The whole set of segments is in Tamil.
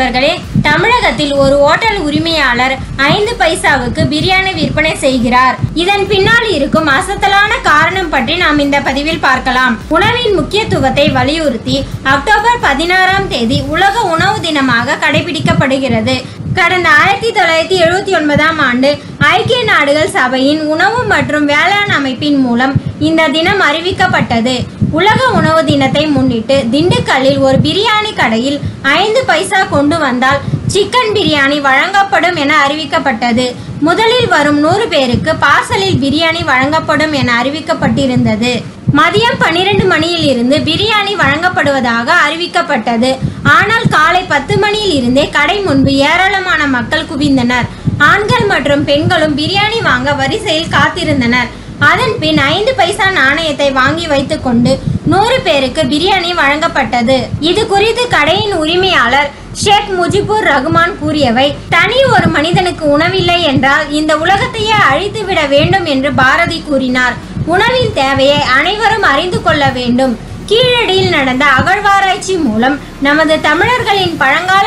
நண்பர்களே தமிழகத்தில் ஒரு ஓட்டல் உரிமையாளர் ஐந்து பைசாவுக்கு பிரியாணி விற்பனை செய்கிறார். இதன் பின்னால் இருக்கும் அசத்தலான காரணம் பற்றி நாம் இந்த பதிவில் பார்க்கலாம். உணவின் முக்கியத்துவத்தை வலியுறுத்தி அக்டோபர் பதினாறாம் தேதி உலக உணவு தினமாக கடைபிடிக்கப்படுகிறது. கடந்த ஆயிரத்தி தொள்ளாயிரத்தி எழுபத்தி ஒன்பதாம் ஆண்டு ஐக்கிய நாடுகள் சபையின் உணவு மற்றும் வேளாண் அமைப்பின் மூலம் இந்த தினம் அறிவிக்கப்பட்டது. உலக உணவு தினத்தை முன்னிட்டு திண்டுக்கல்லில் ஒரு பிரியாணி கடையில் ஐந்து பைசா கொண்டு வந்தால் சிக்கன் பிரியாணி வழங்கப்படும் என அறிவிக்கப்பட்டது. முதலில் வரும் நூறு பேருக்கு பார்சலில் பிரியாணி வழங்கப்படும் என அறிவிக்கப்பட்டிருந்தது. மதியம் பன்னிரண்டு மணியில் இருந்து பிரியாணி வழங்கப்படுவதாக அறிவிக்கப்பட்டது. ஆனால் காலை பத்து மணியில் இருந்தே கடை முன்பு ஏராளமான மக்கள் குவிந்தனர். ஆண்கள் மற்றும் பெண்களும் பிரியாணி வாங்க வரிசையில் காத்திருந்தனர். அதன் பின் ஐந்து பைசா நாணயத்தை வாங்கி வைத்துக்கொண்டு நூறு பேருக்கு பிரியாணி வழங்கப்பட்டது. இது குறித்து கடையின் உரிமையாளர் ஷேக் முஜிபுர் ரகுமான் கூறியவை தனி ஒரு மனிதனுக்கு உணவில்லை என்றால் இந்த உலகத்தையே அழித்துவிட வேண்டும் என்று பாரதி கூறினார். உணவின் தேவையை அனைவரும் அறிந்து கொள்ள வேண்டும். கீழடியில் நடந்த அகழ்வாராய்ச்சி மூலம் நமது தமிழர்களின் பழங்கால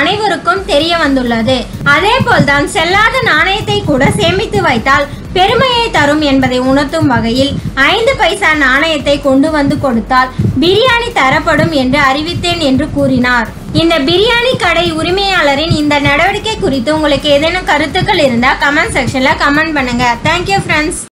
அனைவருக்கும் தெரிய வந்துள்ளது. அதே போல்தான் செல்லாத நாணயத்தை கூட சேமித்து வைத்தால் பெருமையை தரும் என்பதை உணர்த்தும் வகையில் ஐந்து பைசா நாணயத்தை கொண்டு வந்து கொடுத்தால் பிரியாணி தரப்படும் என்று அறிவித்தேன் என்று கூறினார். இந்த பிரியாணி கடை உரிமையாளரின் இந்த நடவடிக்கை குறித்து உங்களுக்கு ஏதேனும் கருத்துக்கள் இருந்தால் கமெண்ட் செக்ஷன்ல கமெண்ட் பண்ணுங்க. Thank you friends